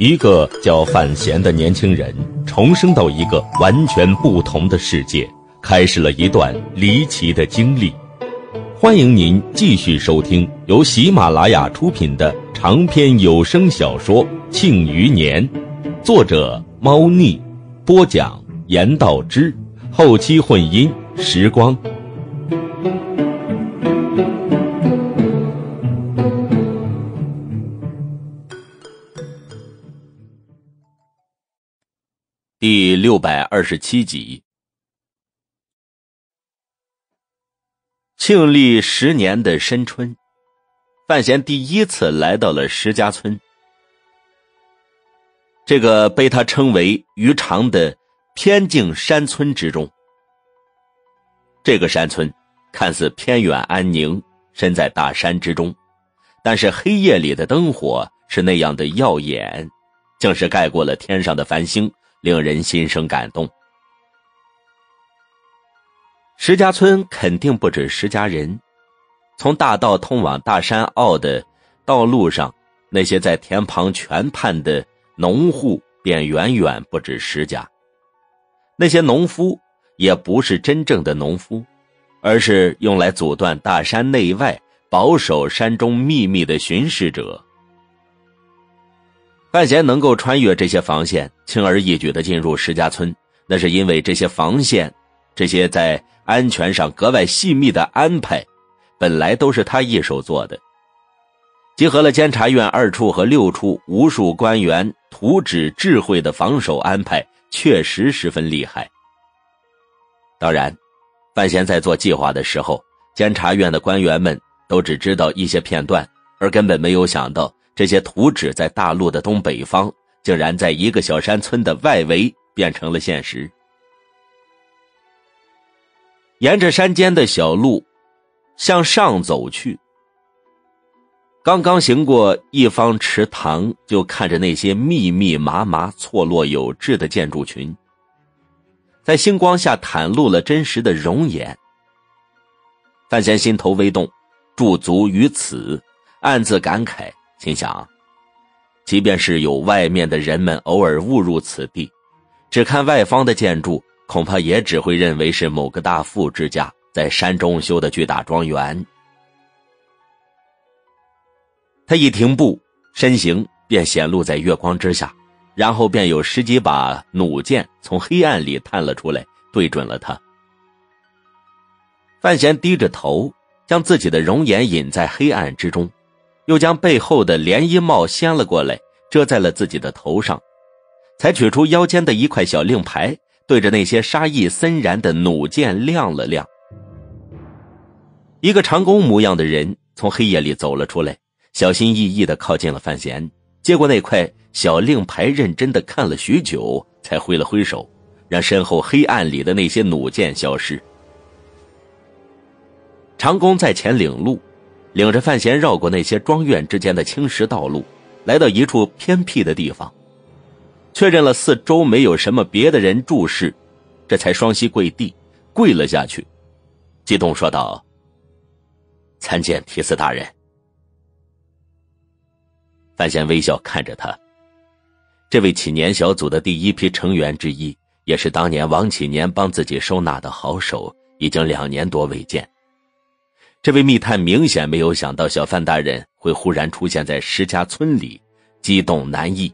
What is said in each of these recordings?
一个叫范闲的年轻人重生到一个完全不同的世界，开始了一段离奇的经历。欢迎您继续收听由喜马拉雅出品的长篇有声小说《庆余年》，作者猫腻，播讲严道之，后期混音时光。六百二十七集，庆历十年的深春，范闲第一次来到了石家村。这个被他称为“鱼肠”的偏静山村之中，这个山村看似偏远安宁，身在大山之中，但是黑夜里的灯火是那样的耀眼，竟是盖过了天上的繁星。令人心生感动。石家村肯定不止十家人，从大道通往大山坳的道路上，那些在田旁泉畔的农户便远远不止十家。那些农夫也不是真正的农夫，而是用来阻断大山内外、保守山中秘密的巡视者。范闲能够穿越这些防线，轻而易举的进入石家村，那是因为这些防线，这些在安全上格外细密的安排，本来都是他一手做的。集合了监察院二处和六处无数官员图纸智慧的防守安排，确实十分厉害。当然，范闲在做计划的时候，监察院的官员们都只知道一些片段，而根本没有想到。这些图纸在大陆的东北方，竟然在一个小山村的外围变成了现实。沿着山间的小路向上走去，刚刚行过一方池塘，就看着那些密密麻麻、错落有致的建筑群，在星光下袒露了真实的容颜。范闲心头微动，驻足于此，暗自感慨。心想，即便是有外面的人们偶尔误入此地，只看外方的建筑，恐怕也只会认为是某个大富之家在山中修的巨大庄园。他一停步，身形便显露在月光之下，然后便有十几把弩箭从黑暗里探了出来，对准了他。范闲低着头，将自己的容颜隐在黑暗之中。又将背后的连衣帽掀了过来，遮在了自己的头上，才取出腰间的一块小令牌，对着那些杀意森然的弩箭亮了亮。一个长弓模样的人从黑夜里走了出来，小心翼翼地靠近了范闲，接过那块小令牌，认真地看了许久，才挥了挥手，让身后黑暗里的那些弩箭消失。长弓在前领路。领着范闲绕过那些庄院之间的青石道路，来到一处偏僻的地方，确认了四周没有什么别的人注视，这才双膝跪地，跪了下去，激动说道：“参见提司大人。”范闲微笑看着他，这位启年小组的第一批成员之一，也是当年王启年帮自己收纳的好手，已经两年多未见。这位密探明显没有想到小范大人会忽然出现在石家村里，激动难抑。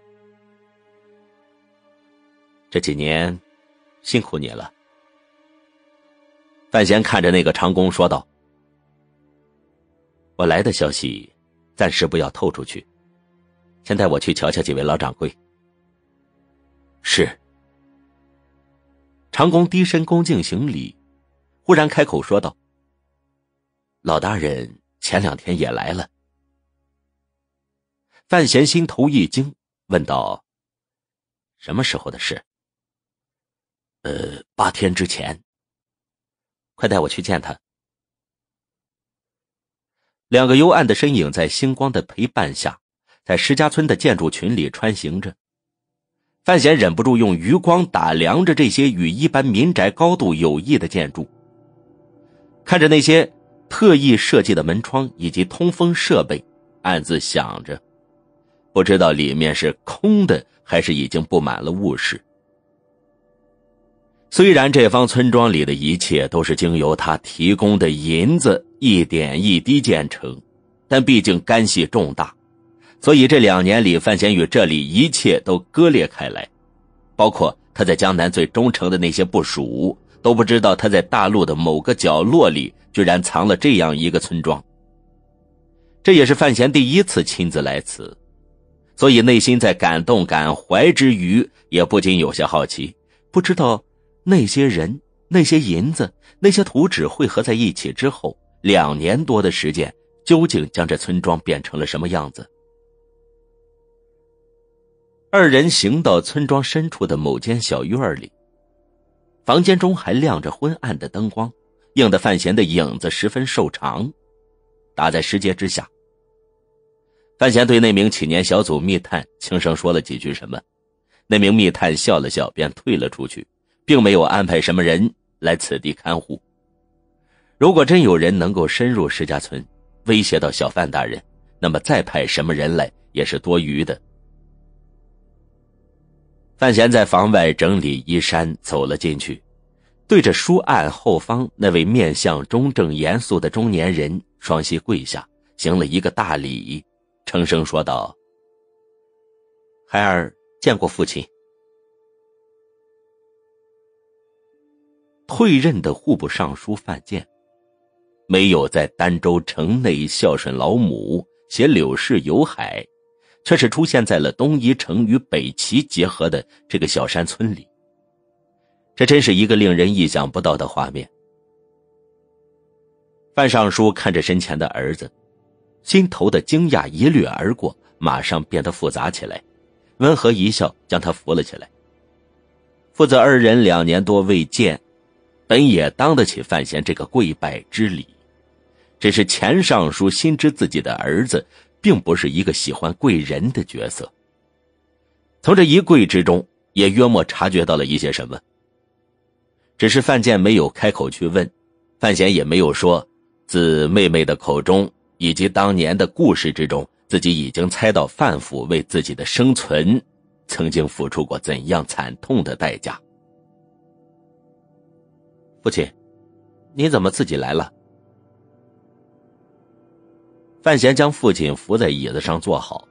这几年，辛苦你了。范闲看着那个长工说道：“我来的消息，暂时不要透出去。先带我去瞧瞧几位老掌柜。”是。长工低身恭敬行礼，忽然开口说道。老大人前两天也来了。范闲心头一惊，问道：“什么时候的事？”“呃，八天之前。”“快带我去见他。”两个幽暗的身影在星光的陪伴下，在石家村的建筑群里穿行着。范闲忍不住用余光打量着这些与一般民宅高度有异的建筑，看着那些。特意设计的门窗以及通风设备，暗自想着：不知道里面是空的还是已经布满了物事。虽然这方村庄里的一切都是经由他提供的银子一点一滴建成，但毕竟干系重大，所以这两年里，范闲与这里一切都割裂开来，包括他在江南最忠诚的那些部属，都不知道他在大陆的某个角落里居然藏了这样一个村庄。这也是范闲第一次亲自来此，所以内心在感动感怀之余，也不禁有些好奇，不知道。那些人、那些银子、那些图纸汇合在一起之后，两年多的时间，究竟将这村庄变成了什么样子？二人行到村庄深处的某间小院里，房间中还亮着昏暗的灯光，映得范闲的影子十分瘦长，打在石阶之下。范闲对那名起年小组密探轻声说了几句什么，那名密探笑了笑，便退了出去。并没有安排什么人来此地看护。如果真有人能够深入石家村，威胁到小范大人，那么再派什么人来也是多余的。范闲在房外整理衣衫，走了进去，对着书案后方那位面相中正严肃的中年人双膝跪下，行了一个大礼，称声说道：“孩儿见过父亲。”退任的户部尚书范建，没有在儋州城内孝顺老母、携柳氏游海，却是出现在了东夷城与北齐结合的这个小山村里。这真是一个令人意想不到的画面。范尚书看着身前的儿子，心头的惊讶一掠而过，马上变得复杂起来，温和一笑，将他扶了起来。父子二人两年多未见。本也当得起范闲这个跪拜之礼，只是钱尚书心知自己的儿子并不是一个喜欢跪人的角色。从这一跪之中，也约莫察觉到了一些什么。只是范建没有开口去问，范闲也没有说，自妹妹的口中以及当年的故事之中，自己已经猜到范府为自己的生存，曾经付出过怎样惨痛的代价。父亲，你怎么自己来了？范闲将父亲扶在椅子上坐好，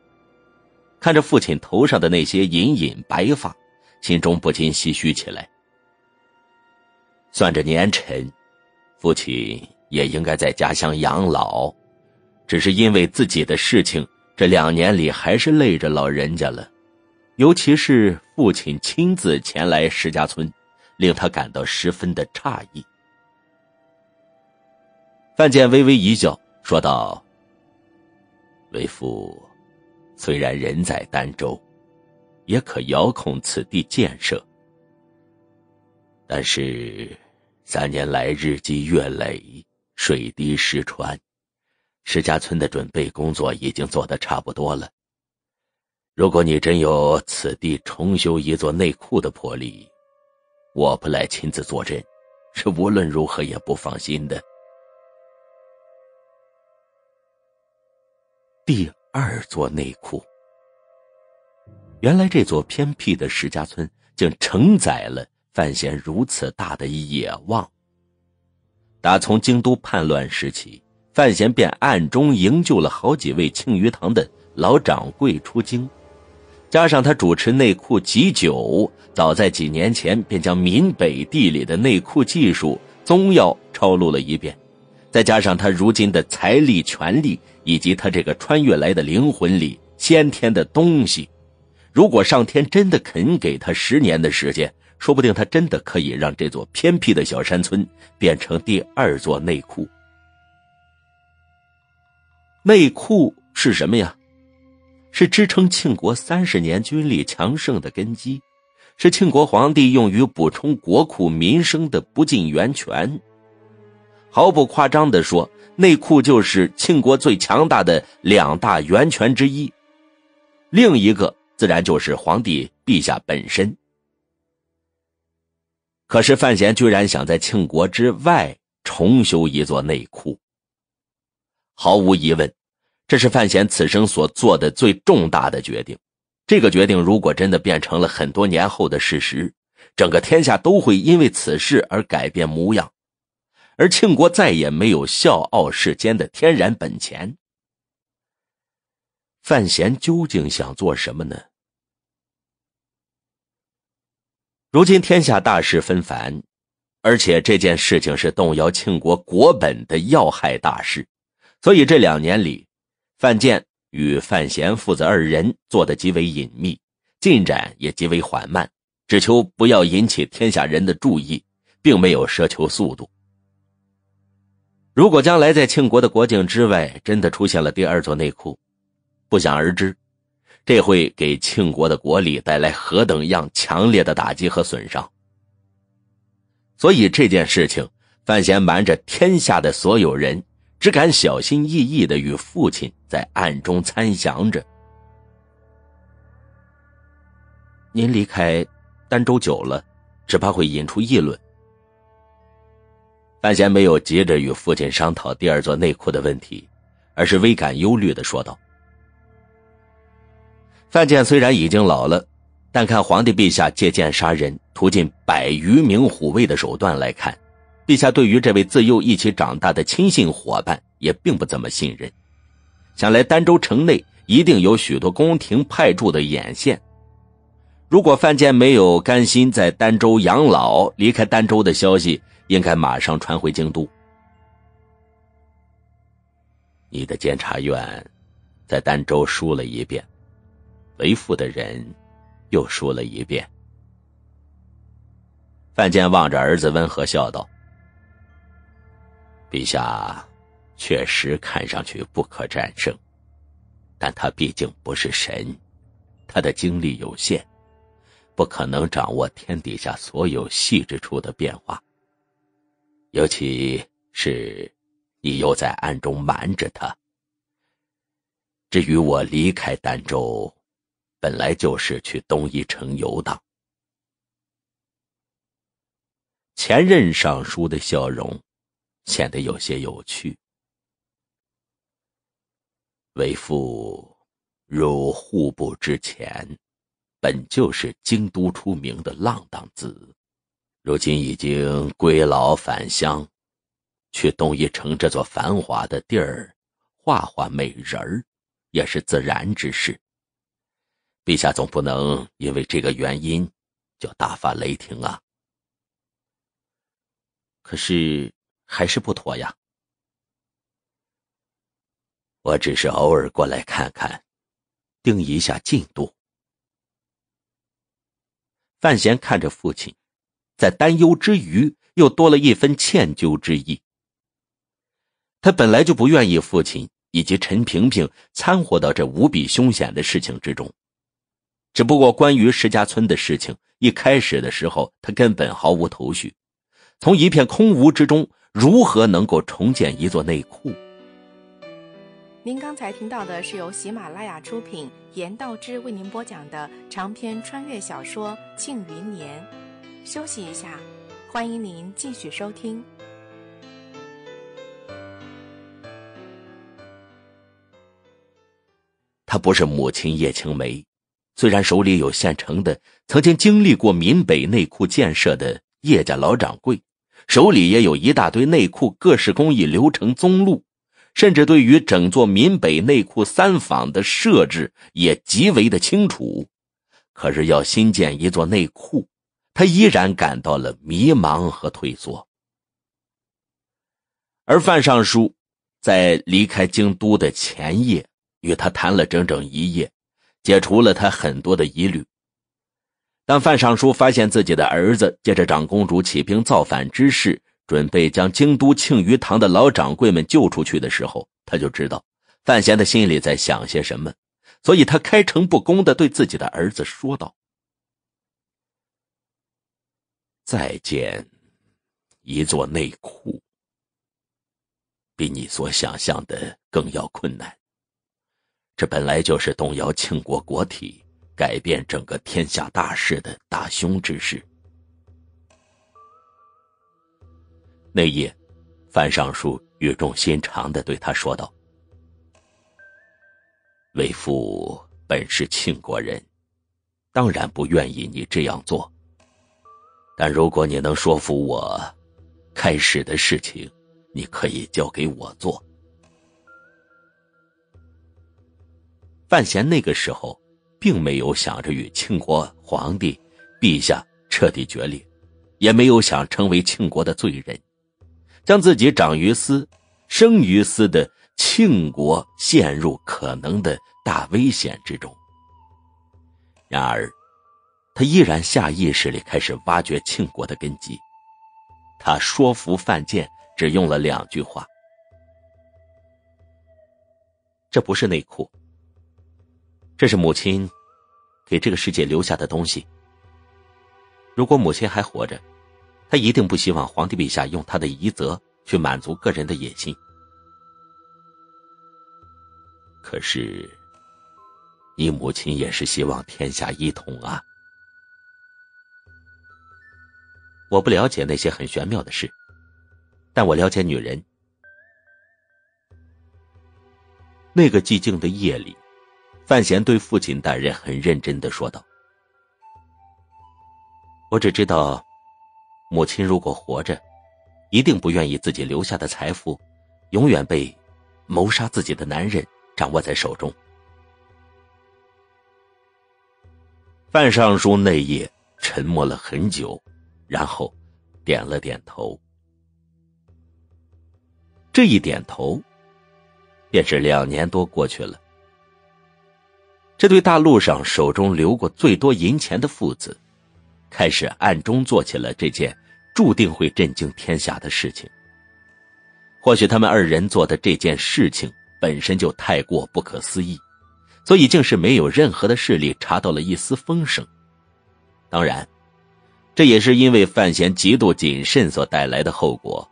看着父亲头上的那些隐隐白发，心中不禁唏嘘起来。算着年辰，父亲也应该在家乡养老，只是因为自己的事情，这两年里还是累着老人家了。尤其是父亲亲自前来石家村。令他感到十分的诧异。范建微微一笑，说道：“为父虽然人在儋州，也可遥控此地建设，但是三年来日积月累，水滴石穿，石家村的准备工作已经做得差不多了。如果你真有此地重修一座内库的魄力，”我不来亲自坐镇，是无论如何也不放心的。第二座内库，原来这座偏僻的石家村竟承载了范闲如此大的野望。打从京都叛乱时起，范闲便暗中营救了好几位庆余堂的老掌柜出京。加上他主持内库极久，早在几年前便将闽北地里的内库技术宗要抄录了一遍，再加上他如今的财力、权力，以及他这个穿越来的灵魂里先天的东西，如果上天真的肯给他十年的时间，说不定他真的可以让这座偏僻的小山村变成第二座内库。内库是什么呀？是支撑庆国三十年军力强盛的根基，是庆国皇帝用于补充国库民生的不尽源泉。毫不夸张的说，内库就是庆国最强大的两大源泉之一。另一个自然就是皇帝陛下本身。可是范闲居然想在庆国之外重修一座内库，毫无疑问。这是范闲此生所做的最重大的决定。这个决定如果真的变成了很多年后的事实，整个天下都会因为此事而改变模样，而庆国再也没有笑傲世间的天然本钱。范闲究竟想做什么呢？如今天下大事纷繁，而且这件事情是动摇庆国国本的要害大事，所以这两年里，范建与范闲父子二人做的极为隐秘，进展也极为缓慢，只求不要引起天下人的注意，并没有奢求速度。如果将来在庆国的国境之外真的出现了第二座内库，不想而知。这会给庆国的国力带来何等样强烈的打击和损伤？所以这件事情，范闲瞒着天下的所有人，只敢小心翼翼的与父亲在暗中参详着。您离开儋州久了，只怕会引出议论。范闲没有急着与父亲商讨第二座内库的问题，而是微感忧虑的说道。范建虽然已经老了，但看皇帝陛下借剑杀人，途尽百余名虎卫的手段来看，陛下对于这位自幼一起长大的亲信伙伴也并不怎么信任。想来儋州城内一定有许多宫廷派驻的眼线。如果范建没有甘心在儋州养老，离开儋州的消息应该马上传回京都。你的监察院在儋州输了一遍。为父的人，又输了一遍。范建望着儿子，温和笑道：“陛下，确实看上去不可战胜，但他毕竟不是神，他的精力有限，不可能掌握天底下所有细致处的变化。尤其是，你又在暗中瞒着他。至于我离开儋州。”本来就是去东夷城游荡。前任尚书的笑容显得有些有趣。为父入户部之前，本就是京都出名的浪荡子，如今已经归老返乡，去东夷城这座繁华的地儿画画美人儿，也是自然之事。陛下总不能因为这个原因就大发雷霆啊！可是还是不妥呀。我只是偶尔过来看看，盯一下进度。范闲看着父亲，在担忧之余，又多了一分歉疚之意。他本来就不愿意父亲以及陈萍萍掺和到这无比凶险的事情之中。只不过，关于石家村的事情，一开始的时候，他根本毫无头绪。从一片空无之中，如何能够重建一座内库？您刚才听到的是由喜马拉雅出品，严道之为您播讲的长篇穿越小说《庆余年》。休息一下，欢迎您继续收听。他不是母亲叶青梅。虽然手里有现成的、曾经经历过闽北内库建设的叶家老掌柜，手里也有一大堆内库各式工艺流程宗录，甚至对于整座闽北内库三坊的设置也极为的清楚。可是要新建一座内库，他依然感到了迷茫和退缩。而范尚书在离开京都的前夜，与他谈了整整一夜。解除了他很多的疑虑。当范尚书发现自己的儿子借着长公主起兵造反之事，准备将京都庆余堂的老掌柜们救出去的时候，他就知道范闲的心里在想些什么，所以他开诚布公的对自己的儿子说道：“再建一座内库，比你所想象的更要困难。”这本来就是动摇庆国国体、改变整个天下大事的大凶之事。那夜，范尚书语重心长的对他说道：“为父本是庆国人，当然不愿意你这样做。但如果你能说服我，开始的事情，你可以交给我做。范闲那个时候，并没有想着与庆国皇帝陛下彻底决裂，也没有想成为庆国的罪人，将自己长于斯、生于斯的庆国陷入可能的大危险之中。然而，他依然下意识里开始挖掘庆国的根基。他说服范建只用了两句话：“这不是内裤。”这是母亲给这个世界留下的东西。如果母亲还活着，她一定不希望皇帝陛下用他的遗泽去满足个人的野心。可是，你母亲也是希望天下一统啊。我不了解那些很玄妙的事，但我了解女人。那个寂静的夜里。范闲对父亲大人很认真的说道：“我只知道，母亲如果活着，一定不愿意自己留下的财富，永远被谋杀自己的男人掌握在手中。”范尚书那夜沉默了很久，然后点了点头。这一点头，便是两年多过去了。这对大陆上手中留过最多银钱的父子，开始暗中做起了这件注定会震惊天下的事情。或许他们二人做的这件事情本身就太过不可思议，所以竟是没有任何的势力查到了一丝风声。当然，这也是因为范闲极度谨慎所带来的后果。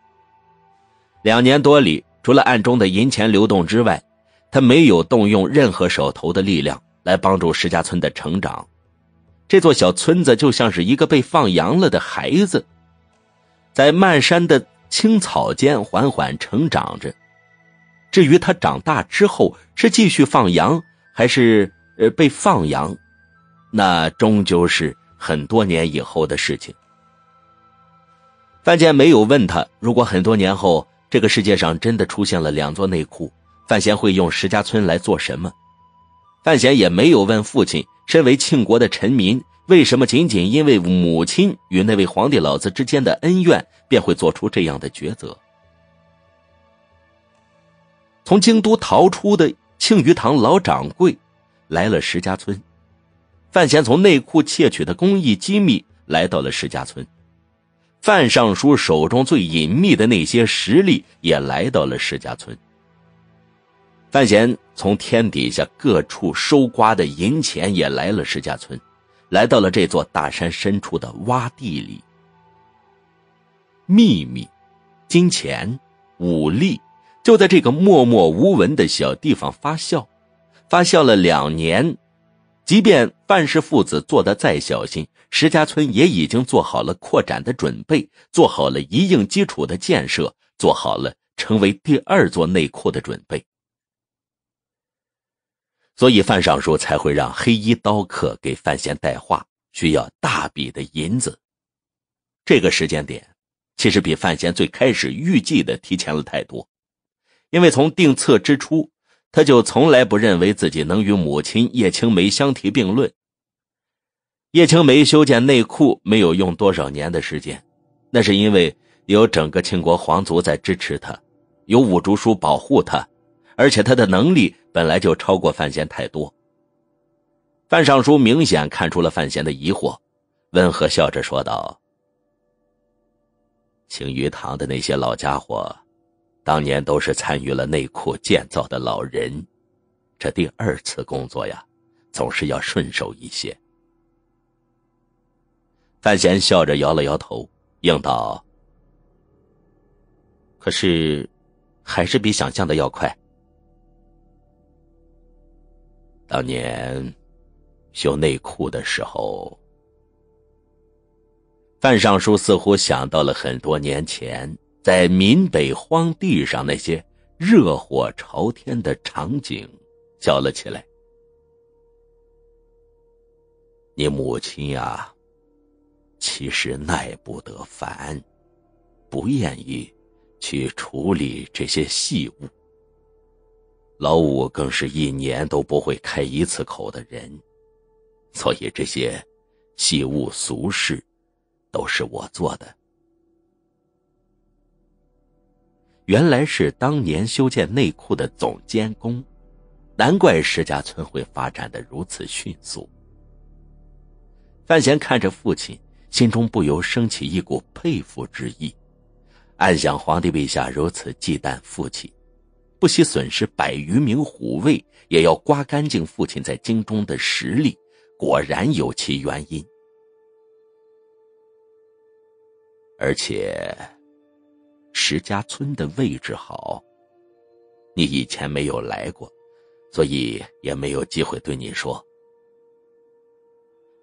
两年多里，除了暗中的银钱流动之外，他没有动用任何手头的力量。来帮助石家村的成长，这座小村子就像是一个被放羊了的孩子，在漫山的青草间缓缓成长着。至于他长大之后是继续放羊，还是呃被放羊，那终究是很多年以后的事情。范建没有问他，如果很多年后这个世界上真的出现了两座内库，范闲会用石家村来做什么？范闲也没有问父亲，身为庆国的臣民，为什么仅仅因为母亲与那位皇帝老子之间的恩怨，便会做出这样的抉择？从京都逃出的庆余堂老掌柜，来了石家村。范闲从内库窃取的工艺机密，来到了石家村。范尚书手中最隐秘的那些实力，也来到了石家村。范闲从天底下各处收刮的银钱也来了石家村，来到了这座大山深处的洼地里。秘密、金钱、武力，就在这个默默无闻的小地方发酵，发酵了两年。即便范氏父子做的再小心，石家村也已经做好了扩展的准备，做好了一应基础的建设，做好了成为第二座内库的准备。所以范尚书才会让黑衣刀客给范闲带话，需要大笔的银子。这个时间点，其实比范闲最开始预计的提前了太多，因为从定策之初，他就从来不认为自己能与母亲叶青梅相提并论。叶青梅修建内库没有用多少年的时间，那是因为有整个庆国皇族在支持他，有五竹叔保护他。而且他的能力本来就超过范闲太多。范尚书明显看出了范闲的疑惑，温和笑着说道：“青鱼堂的那些老家伙，当年都是参与了内库建造的老人，这第二次工作呀，总是要顺手一些。”范闲笑着摇了摇头，应道：“可是，还是比想象的要快。”当年修内库的时候，范尚书似乎想到了很多年前在闽北荒地上那些热火朝天的场景，笑了起来。你母亲呀，其实耐不得烦，不愿意去处理这些细务。老五更是一年都不会开一次口的人，所以这些细务俗事都是我做的。原来是当年修建内库的总监工，难怪石家村会发展的如此迅速。范闲看着父亲，心中不由升起一股佩服之意，暗想：皇帝陛下如此忌惮父亲，不惜损失百余名虎卫，也要刮干净父亲在京中的实力，果然有其原因。而且，石家村的位置好，你以前没有来过，所以也没有机会对你说。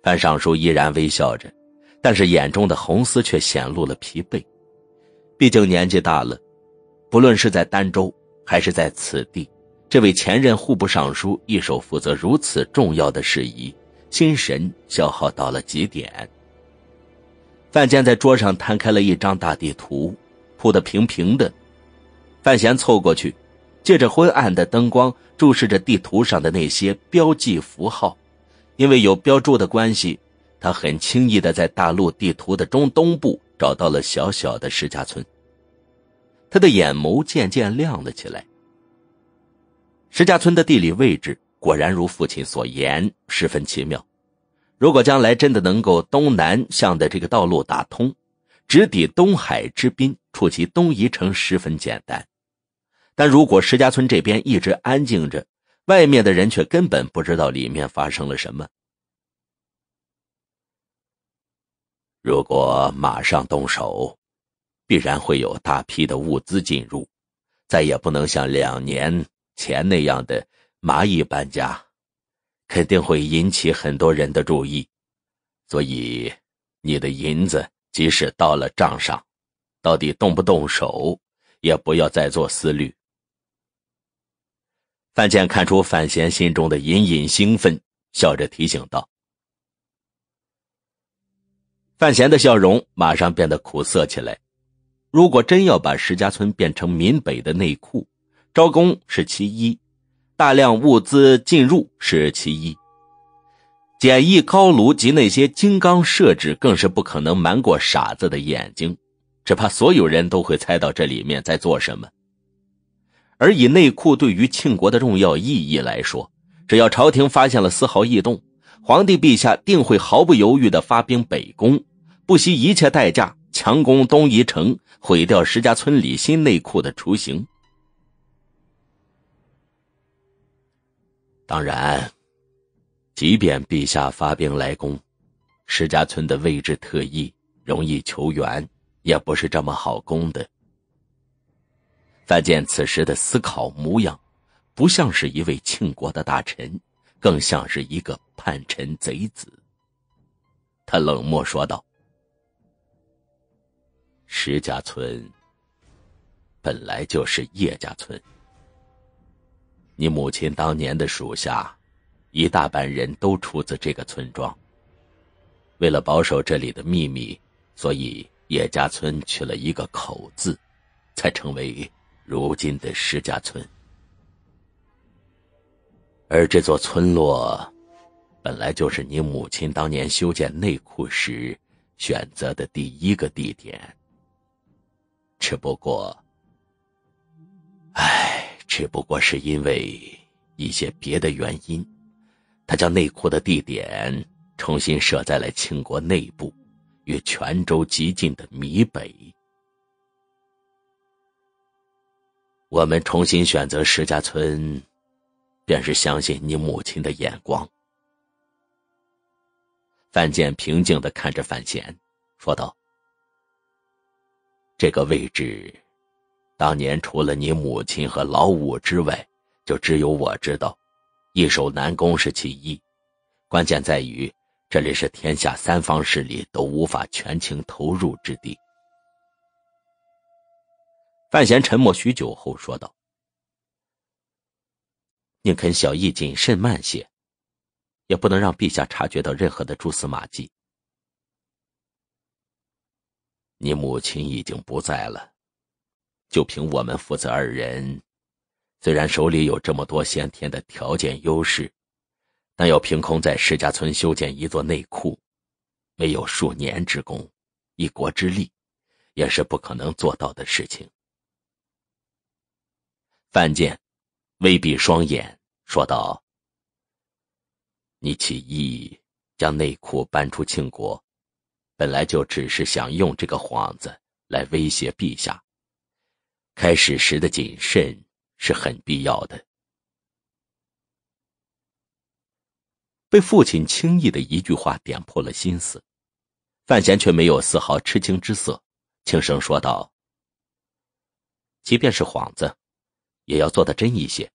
范尚书依然微笑着，但是眼中的红丝却显露了疲惫。毕竟年纪大了，不论是在儋州还是在此地，这位前任户部尚书一手负责如此重要的事宜，心神消耗到了极点。范建在桌上摊开了一张大地图，铺得平平的。范闲凑过去，借着昏暗的灯光，注视着地图上的那些标记符号。因为有标注的关系，他很轻易的在大陆地图的中东部找到了小小的石家村。他的眼眸渐渐亮了起来。石家村的地理位置果然如父亲所言，十分奇妙。如果将来真的能够东南向的这个道路打通，直抵东海之滨，触及东夷城十分简单。但如果石家村这边一直安静着，外面的人却根本不知道里面发生了什么。如果马上动手，必然会有大批的物资进入，再也不能像两年前那样的蚂蚁搬家，肯定会引起很多人的注意。所以，你的银子即使到了账上，到底动不动手，也不要再做思虑。范建看出范闲心中的隐隐兴奋，笑着提醒道：“范闲的笑容马上变得苦涩起来。如果真要把石家村变成闽北的内库，招工是其一，大量物资进入是其一，简易高炉及那些金刚设置更是不可能瞒过傻子的眼睛，只怕所有人都会猜到这里面在做什么。”而以内库对于庆国的重要意义来说，只要朝廷发现了丝毫异动，皇帝陛下定会毫不犹豫地发兵北攻，不惜一切代价强攻东夷城，毁掉石家村里新内库的雏形。当然，即便陛下发兵来攻，石家村的位置特异，容易求援，也不是这么好攻的。范建此时的思考模样，不像是一位庆国的大臣，更像是一个叛臣贼子。他冷漠说道：“石家村本来就是叶家村，你母亲当年的属下，一大半人都出自这个村庄。为了保守这里的秘密，所以叶家村取了一个口字，才成为。”如今的石家村，而这座村落，本来就是你母亲当年修建内库时选择的第一个地点。只不过，唉，只不过是因为一些别的原因，他将内库的地点重新设在了庆国内部，与泉州极近的米北。我们重新选择石家村，便是相信你母亲的眼光。范建平静的看着范闲，说道：“这个位置，当年除了你母亲和老五之外，就只有我知道。易守难攻是其一，关键在于这里是天下三方势力都无法全情投入之地。”范闲沉默许久后说道：“宁肯小义谨慎慢些，也不能让陛下察觉到任何的蛛丝马迹。你母亲已经不在了，就凭我们父子二人，虽然手里有这么多先天的条件优势，但要凭空在石家村修建一座内库，没有数年之功，一国之力，也是不可能做到的事情。范建微闭双眼，说道：“你起意将内库搬出庆国，本来就只是想用这个幌子来威胁陛下。开始时的谨慎是很必要的。”被父亲轻易的一句话点破了心思，范闲却没有丝毫吃惊之色，轻声说道：“即便是幌子。”也要做的真一些，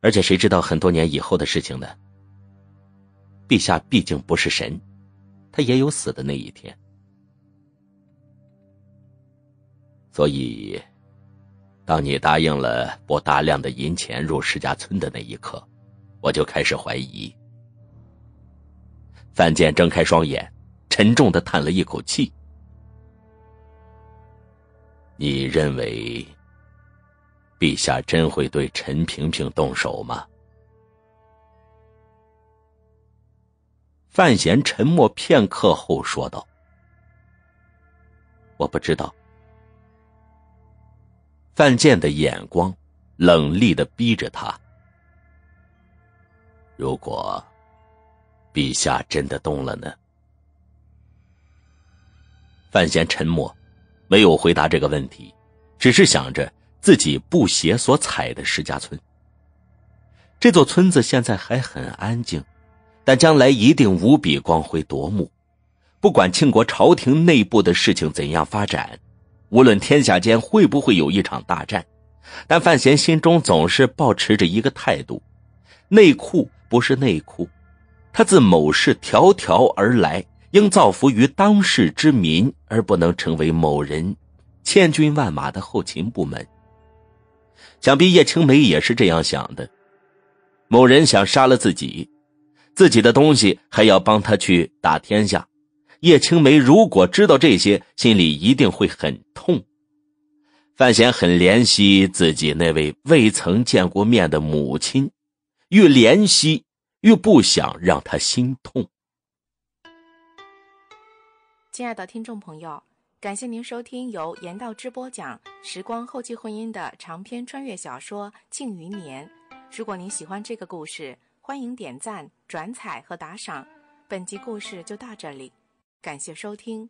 而且谁知道很多年以后的事情呢？陛下毕竟不是神，他也有死的那一天。所以，当你答应了拨大量的银钱入石家村的那一刻，我就开始怀疑。范建睁开双眼，沉重的叹了一口气：“你认为？”陛下真会对陈萍萍动手吗？范闲沉默片刻后说道：“我不知道。”范建的眼光冷厉的逼着他：“如果陛下真的动了呢？”范闲沉默，没有回答这个问题，只是想着。自己布鞋所踩的石家村，这座村子现在还很安静，但将来一定无比光辉夺目。不管庆国朝廷内部的事情怎样发展，无论天下间会不会有一场大战，但范闲心中总是保持着一个态度：内库不是内库，他自某事迢迢而来，应造福于当世之民，而不能成为某人千军万马的后勤部门。想必叶青梅也是这样想的。某人想杀了自己，自己的东西还要帮他去打天下。叶青梅如果知道这些，心里一定会很痛。范闲很怜惜自己那位未曾见过面的母亲，越怜惜越不想让她心痛。亲爱的听众朋友。感谢您收听由言道之播讲《时光后期婚姻》的长篇穿越小说《庆余年》。如果您喜欢这个故事，欢迎点赞、转采和打赏。本集故事就到这里，感谢收听。